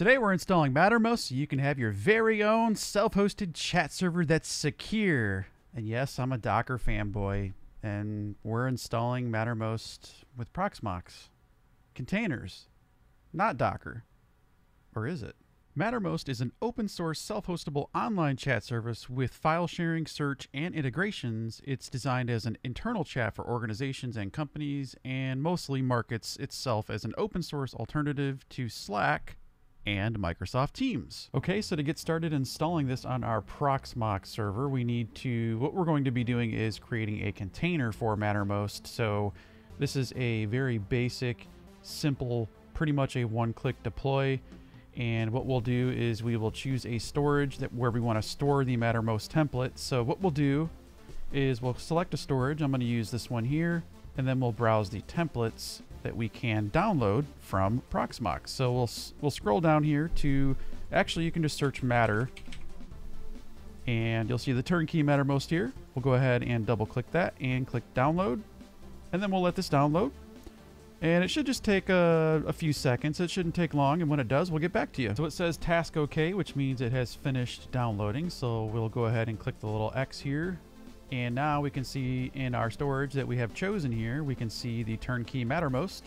Today we're installing Mattermost so you can have your very own self-hosted chat server that's secure. And yes, I'm a Docker fanboy, and we're installing Mattermost with Proxmox. Containers, not Docker. Or is it? Mattermost is an open source self hostable online chat service with file sharing, search, and integrations. It's designed as an internal chat for organizations and companies and mostly markets itself as an open source alternative to Slack and Microsoft Teams. Okay, so to get started installing this on our Proxmox server, we need to, what we're going to be doing is creating a container for Mattermost. So this is a very basic, simple, pretty much a one-click deploy. And what we'll do is we will choose a storage that where we want to store the Mattermost template. So what we'll do is we'll select a storage. I'm going to use this one here, and then we'll browse the templates that we can download from Proxmox. So we'll we'll scroll down here to actually you can just search Matter, and you'll see the turnkey Mattermost here. We'll go ahead and double click that and click download, and then we'll let this download. And it should just take a, a, few seconds. It shouldn't take long, and when it does, we'll get back to you. So it says task OK, which means it has finished downloading. So we'll go ahead and click the little X here. And now we can see in our storage that we have chosen here, we can see the turnkey Mattermost.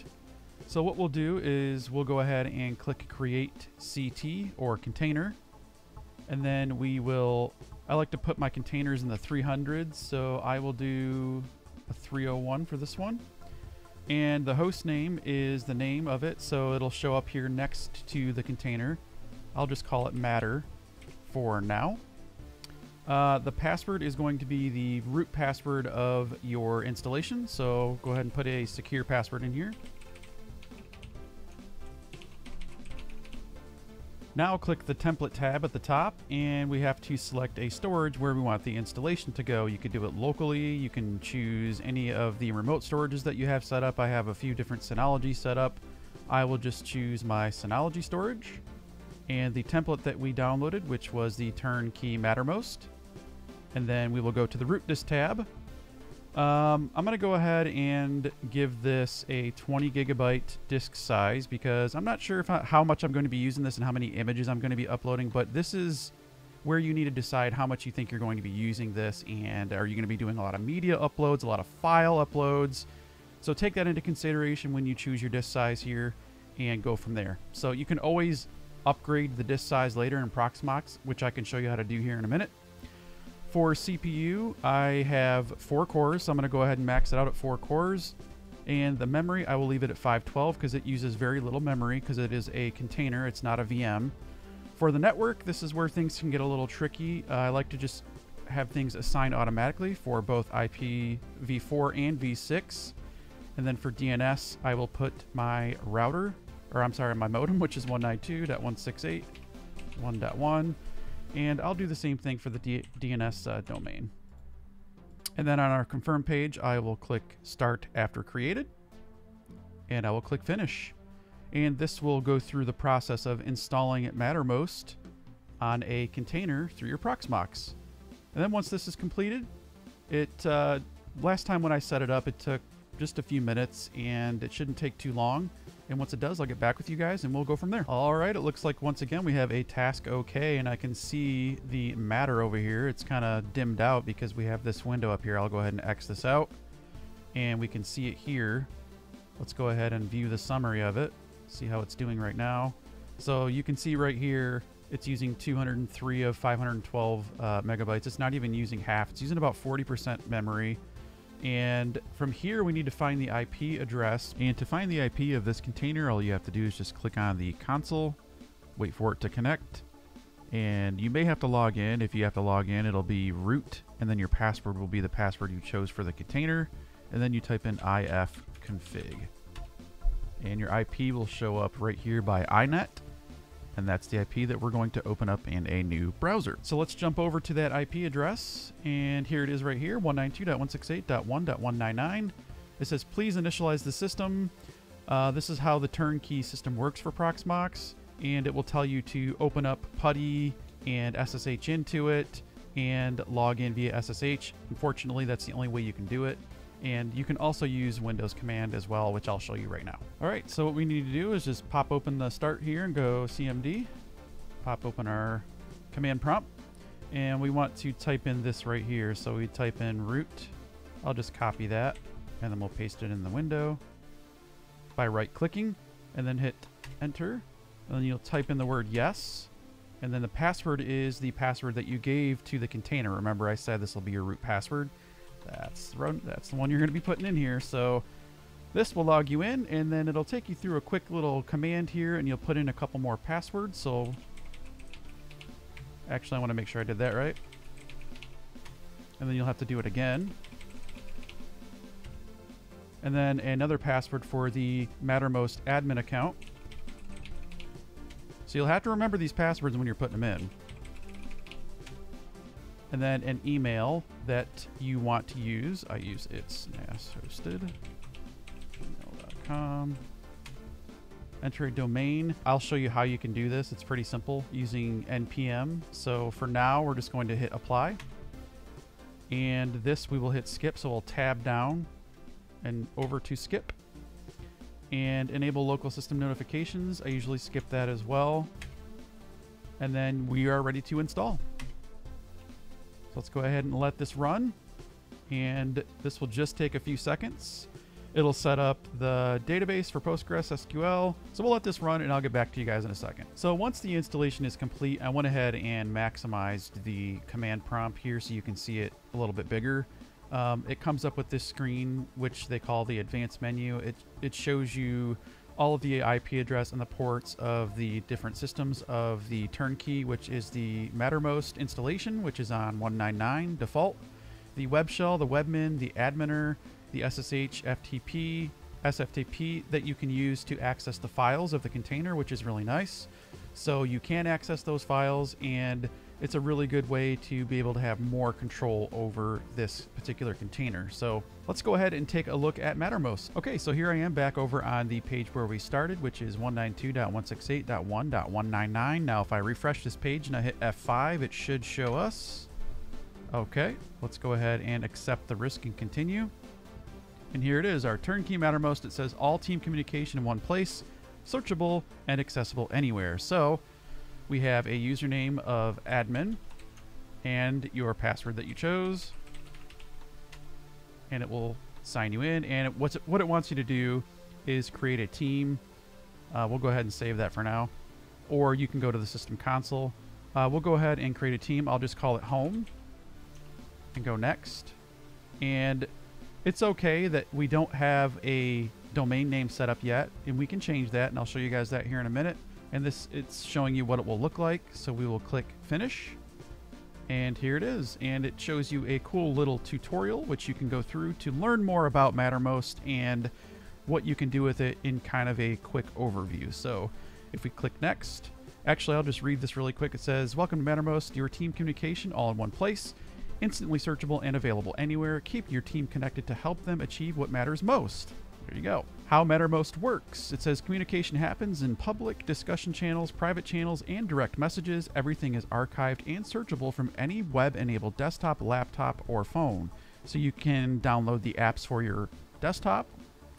So what we'll do is we'll go ahead and click Create CT or Container. And then we will, I like to put my containers in the 300s, so I will do a 301 for this one. And the host name is the name of it, so it'll show up here next to the container. I'll just call it matter for now. Uh, the password is going to be the root password of your installation, so go ahead and put a secure password in here. Now click the template tab at the top and we have to select a storage where we want the installation to go. You could do it locally, you can choose any of the remote storages that you have set up. I have a few different Synology set up. I will just choose my Synology storage and the template that we downloaded, which was the turnkey Mattermost. And then we will go to the root disk tab um, I'm going to go ahead and give this a 20 gigabyte disk size because I'm not sure if I, how much I'm going to be using this and how many images I'm going to be uploading, but this is where you need to decide how much you think you're going to be using this and are you going to be doing a lot of media uploads, a lot of file uploads. So take that into consideration when you choose your disk size here and go from there. So you can always upgrade the disk size later in Proxmox, which I can show you how to do here in a minute. For CPU, I have four cores, so I'm going to go ahead and max it out at four cores. And the memory, I will leave it at 512 because it uses very little memory because it is a container, it's not a VM. For the network, this is where things can get a little tricky. Uh, I like to just have things assigned automatically for both IP v4 and v6. And then for DNS, I will put my router, or I'm sorry, my modem, which is 192.168.1.1. And I'll do the same thing for the D DNS uh, domain. And then on our confirm page, I will click Start After Created. And I will click Finish. And this will go through the process of installing Mattermost on a container through your Proxmox. And then once this is completed, it uh, last time when I set it up, it took just a few minutes and it shouldn't take too long. And once it does, I'll get back with you guys and we'll go from there. All right, it looks like once again we have a task okay, and I can see the matter over here. It's kind of dimmed out because we have this window up here. I'll go ahead and X this out and we can see it here. Let's go ahead and view the summary of it, see how it's doing right now. So you can see right here, it's using 203 of 512 uh, megabytes. It's not even using half. It's using about 40% memory. And from here, we need to find the IP address. And to find the IP of this container, all you have to do is just click on the console, wait for it to connect. And you may have to log in. If you have to log in, it'll be root, and then your password will be the password you chose for the container. And then you type in ifconfig. And your IP will show up right here by inet and that's the IP that we're going to open up in a new browser. So let's jump over to that IP address, and here it is right here, 192.168.1.199. It says, please initialize the system. Uh, this is how the turnkey system works for Proxmox, and it will tell you to open up PuTTY and SSH into it and log in via SSH. Unfortunately, that's the only way you can do it. And you can also use Windows Command as well, which I'll show you right now. All right, so what we need to do is just pop open the start here and go CMD. Pop open our command prompt. And we want to type in this right here. So we type in root. I'll just copy that and then we'll paste it in the window by right clicking and then hit enter. And then you'll type in the word yes. And then the password is the password that you gave to the container. Remember I said this will be your root password. That's run. That's the one you're going to be putting in here. So this will log you in, and then it'll take you through a quick little command here, and you'll put in a couple more passwords. So actually, I want to make sure I did that right. And then you'll have to do it again. And then another password for the Mattermost admin account. So you'll have to remember these passwords when you're putting them in and then an email that you want to use. I use it's NAS hosted. Gmail.com. Enter a domain. I'll show you how you can do this. It's pretty simple using npm. So for now, we're just going to hit apply. And this we will hit skip. So we'll tab down and over to skip. And enable local system notifications. I usually skip that as well. And then we are ready to install. So let's go ahead and let this run. And this will just take a few seconds. It'll set up the database for Postgres SQL. So we'll let this run and I'll get back to you guys in a second. So once the installation is complete, I went ahead and maximized the command prompt here so you can see it a little bit bigger. Um, it comes up with this screen, which they call the advanced menu. It, it shows you all of the IP address and the ports of the different systems of the turnkey, which is the Mattermost installation, which is on 199 default, the web shell, the webmin, the adminer, the SSH, FTP, SFTP that you can use to access the files of the container, which is really nice. So you can access those files and it's a really good way to be able to have more control over this particular container. So let's go ahead and take a look at Mattermost. Okay, so here I am back over on the page where we started, which is 192.168.1.199. Now, if I refresh this page and I hit F5, it should show us. Okay, let's go ahead and accept the risk and continue. And here it is, our turnkey Mattermost. It says all team communication in one place, searchable and accessible anywhere. So we have a username of admin and your password that you chose. And it will sign you in. And what's it, what it wants you to do is create a team. Uh, we'll go ahead and save that for now. Or you can go to the system console. Uh, we'll go ahead and create a team. I'll just call it home and go next. And it's okay that we don't have a domain name set up yet. And we can change that. And I'll show you guys that here in a minute and this it's showing you what it will look like. So we will click finish. And here it is. And it shows you a cool little tutorial which you can go through to learn more about Mattermost and what you can do with it in kind of a quick overview. So if we click next actually I'll just read this really quick. It says welcome to Mattermost your team communication all in one place instantly searchable and available anywhere. Keep your team connected to help them achieve what matters most. There you go. How Mattermost works. It says communication happens in public, discussion channels, private channels, and direct messages. Everything is archived and searchable from any web enabled desktop, laptop, or phone. So you can download the apps for your desktop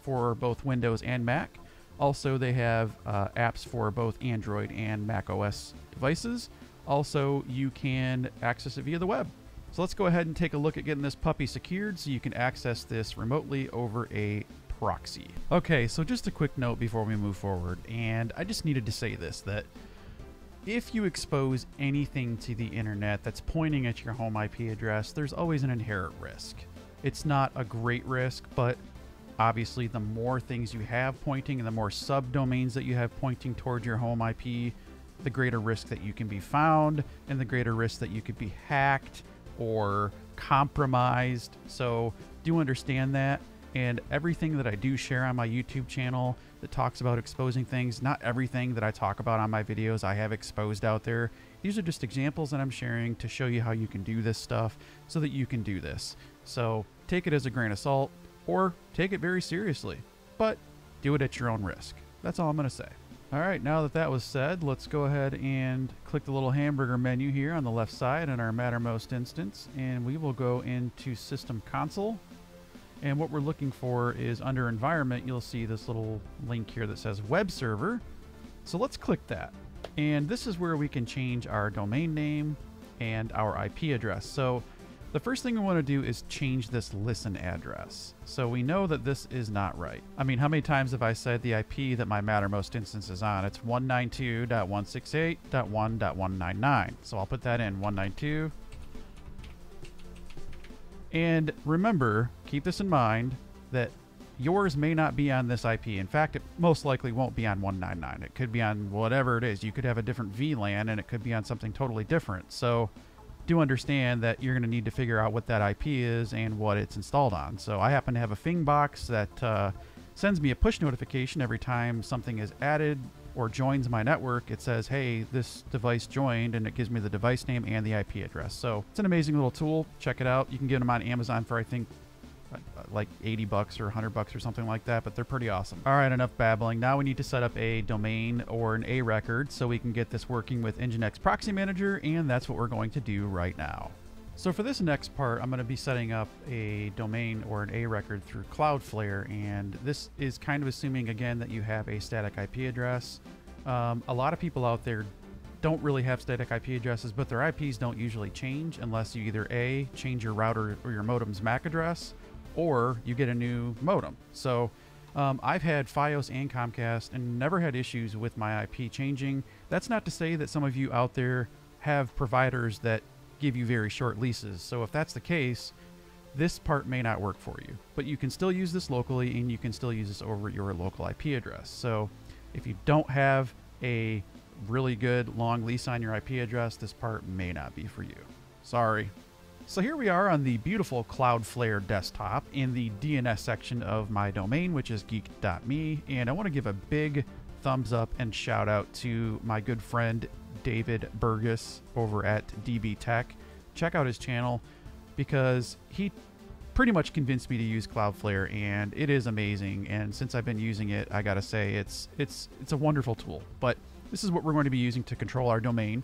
for both Windows and Mac. Also, they have uh, apps for both Android and Mac OS devices. Also, you can access it via the web. So let's go ahead and take a look at getting this puppy secured so you can access this remotely over a proxy. Okay, so just a quick note before we move forward, and I just needed to say this that if you expose anything to the internet that's pointing at your home IP address, there's always an inherent risk. It's not a great risk, but obviously the more things you have pointing and the more subdomains that you have pointing towards your home IP, the greater risk that you can be found and the greater risk that you could be hacked or compromised. So do understand that. And everything that I do share on my YouTube channel that talks about exposing things, not everything that I talk about on my videos I have exposed out there. These are just examples that I'm sharing to show you how you can do this stuff so that you can do this. So take it as a grain of salt or take it very seriously, but do it at your own risk. That's all I'm going to say. All right, now that that was said, let's go ahead and click the little hamburger menu here on the left side in our Mattermost instance, and we will go into System Console And what we're looking for is under environment, you'll see this little link here that says web server. So let's click that. And this is where we can change our domain name and our IP address. So the first thing we want to do is change this listen address. So we know that this is not right. I mean, how many times have I said the IP that my Mattermost instance is on? It's 192.168.1.199. So I'll put that in 192. And remember, keep this in mind that yours may not be on this IP. In fact, it most likely won't be on 199. It could be on whatever it is. You could have a different VLAN and it could be on something totally different. So do understand that you're going to need to figure out what that IP is and what it's installed on. So I happen to have a Fing box that uh, sends me a push notification every time something is added or joins my network. It says, hey, this device joined, and it gives me the device name and the IP address. So it's an amazing little tool. Check it out. You can get them on Amazon for, I think, like 80 bucks or 100 bucks or something like that, but they're pretty awesome. All right, enough babbling. Now we need to set up a domain or an A record so we can get this working with Nginx Proxy Manager, and that's what we're going to do right now. So for this next part, I'm going to be setting up a domain or an A record through Cloudflare, and this is kind of assuming, again, that you have a static IP address. Um, a lot of people out there don't really have static IP addresses, but their IPs don't usually change unless you either A, change your router or your modem's MAC address, or you get a new modem. So um, I've had Fios and Comcast and never had issues with my IP changing. That's not to say that some of you out there have providers that give you very short leases. So if that's the case, this part may not work for you. But you can still use this locally and you can still use this over your local IP address. So if you don't have a really good long lease on your IP address, this part may not be for you. Sorry. So here we are on the beautiful Cloudflare desktop in the DNS section of my domain, which is geeked.me. And I want to give a big thumbs up and shout out to my good friend David Burgess over at DB Tech. Check out his channel because he pretty much convinced me to use Cloudflare and it is amazing. And since I've been using it, I got to say it's it's it's a wonderful tool. But this is what we're going to be using to control our domain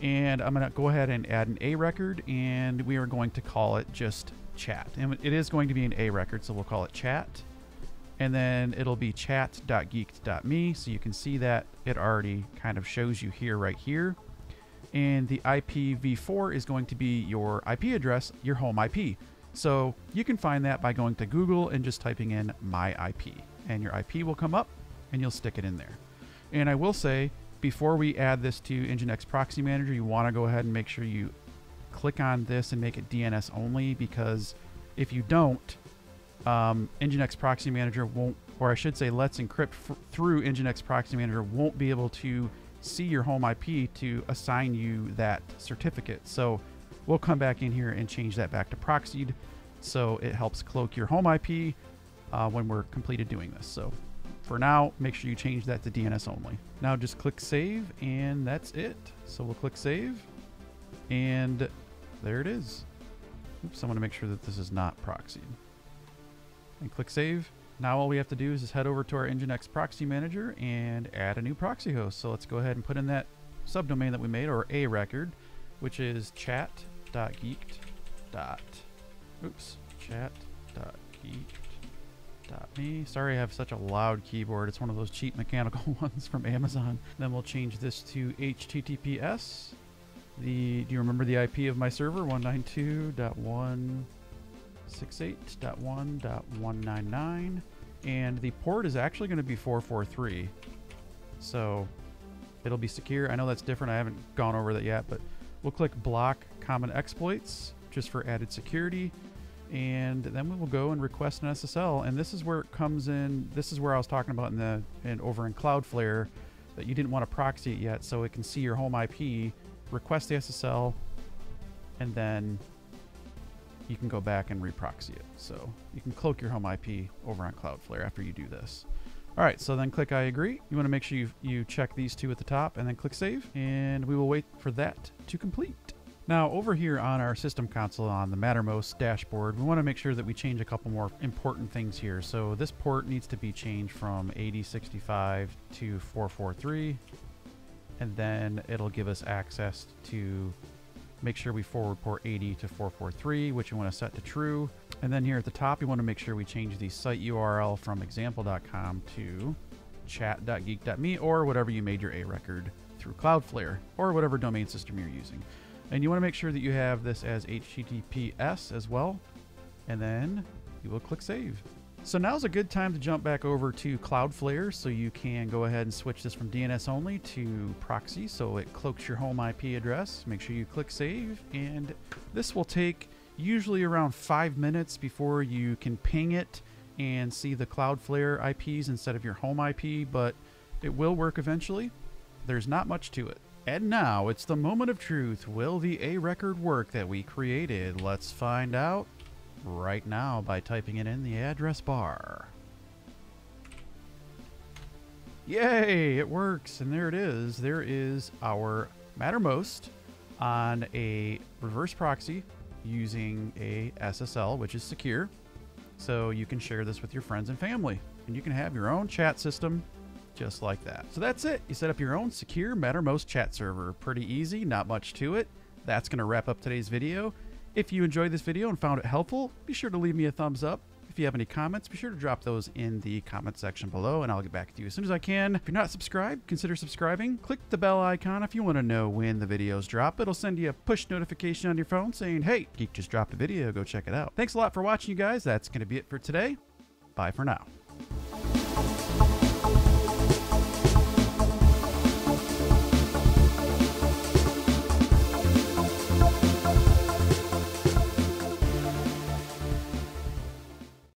and I'm going to go ahead and add an A record and we are going to call it just chat. And it is going to be an A record, so we'll call it chat. And then it'll be chat.geeked.me, so you can see that it already kind of shows you here right here. And the IPv4 is going to be your IP address, your home IP. So you can find that by going to Google and just typing in my IP. And your IP will come up and you'll stick it in there. And I will say, before we add this to Nginx Proxy Manager, you want to go ahead and make sure you click on this and make it DNS only because if you don't, um, Nginx Proxy Manager won't, or I should say, Let's Encrypt through Nginx Proxy Manager won't be able to see your home IP to assign you that certificate. So we'll come back in here and change that back to proxied so it helps cloak your home IP uh, when we're completed doing this. So for now, make sure you change that to DNS only. Now just click save and that's it. So we'll click save and there it is. Oops, I want to make sure that this is not proxied. And click save. Now all we have to do is just head over to our Nginx proxy manager and add a new proxy host. So let's go ahead and put in that subdomain that we made or a record, which is chat.geeked. Oops, chat.geeked me. Sorry I have such a loud keyboard. It's one of those cheap mechanical ones from Amazon. Then we'll change this to HTTPS. The Do you remember the IP of my server? 192.168.1.199. And the port is actually going to be 443. So it'll be secure. I know that's different. I haven't gone over that yet, but we'll click block common exploits just for added security and then we will go and request an SSL. And this is where it comes in. This is where I was talking about in the in over in Cloudflare that you didn't want to proxy it yet, so it can see your home IP, request the SSL, and then you can go back and reproxy it. So you can cloak your home IP over on Cloudflare after you do this. All right, so then click I agree. You want to make sure you, you check these two at the top and then click save, and we will wait for that to complete. Now over here on our system console on the Mattermost dashboard, we want to make sure that we change a couple more important things here. So this port needs to be changed from 8065 to 443 and then it'll give us access to make sure we forward port 80 to 443, which we want to set to true. And then here at the top, you want to make sure we change the site URL from example.com to chat.geeked.me or whatever you made your A record through Cloudflare or whatever domain system you're using. And you want to make sure that you have this as HTTPS as well. And then you will click save. So now's a good time to jump back over to Cloudflare so you can go ahead and switch this from DNS only to proxy so it cloaks your home IP address. Make sure you click save and this will take usually around five minutes before you can ping it and see the Cloudflare IPs instead of your home IP, but it will work eventually. There's not much to it. And now it's the moment of truth. Will the A record work that we created? Let's find out right now by typing it in the address bar. Yay, it works. And there it is. There is our Mattermost on a reverse proxy using a SSL, which is secure. So you can share this with your friends and family. And you can have your own chat system just like that. So that's it. You set up your own secure Mattermost chat server. Pretty easy, not much to it. That's going to wrap up today's video. If you enjoyed this video and found it helpful, be sure to leave me a thumbs up. If you have any comments, be sure to drop those in the comment section below and I'll get back to you as soon as I can. If you're not subscribed, consider subscribing. Click the bell icon if you want to know when the videos drop. It'll send you a push notification on your phone saying, hey, Geek just dropped a video, go check it out. Thanks a lot for watching, you guys. That's going to be it for today. Bye for now.